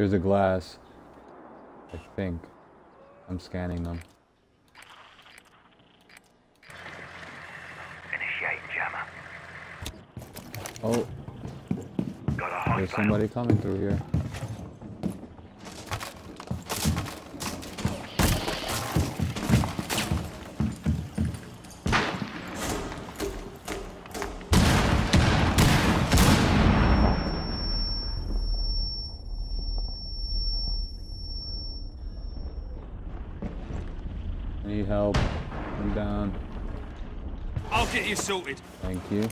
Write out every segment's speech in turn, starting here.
There's a glass. I think. I'm scanning them. Initiate jammer. Oh, Got a there's somebody coming through here. Need help. I'm down. I'll get you sorted. Thank you.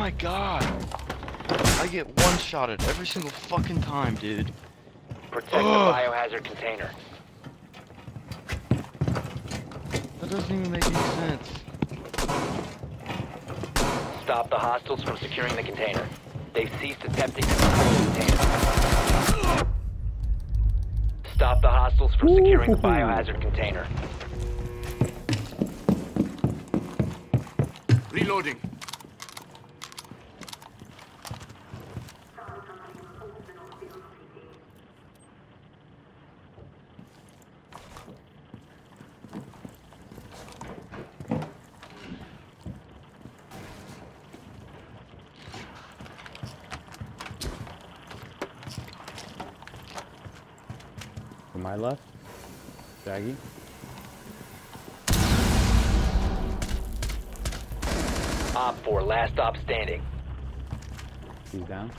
My god! I get one shotted every single fucking time, dude. Protect Ugh. the biohazard container. That doesn't even make any sense. Stop the hostiles from securing the container. They've ceased attempting to control the container. Stop the hostiles from securing the biohazard container. Reloading. My left. Shaggy. Op 4, last stop standing. He's down.